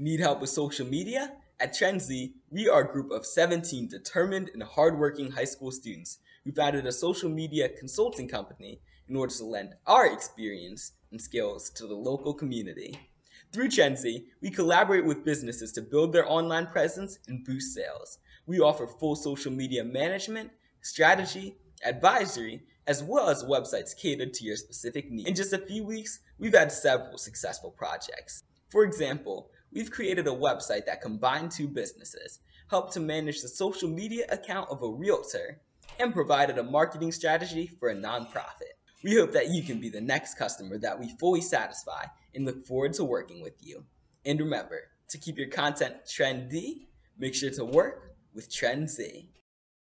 Need help with social media? At TrendZ, we are a group of 17 determined and hardworking high school students who founded a social media consulting company in order to lend our experience and skills to the local community. Through TrendZ, we collaborate with businesses to build their online presence and boost sales. We offer full social media management, strategy, advisory, as well as websites catered to your specific needs. In just a few weeks, we've had several successful projects. For example, we've created a website that combined two businesses, helped to manage the social media account of a realtor, and provided a marketing strategy for a nonprofit. We hope that you can be the next customer that we fully satisfy and look forward to working with you. And remember, to keep your content trendy, make sure to work with TrendZ.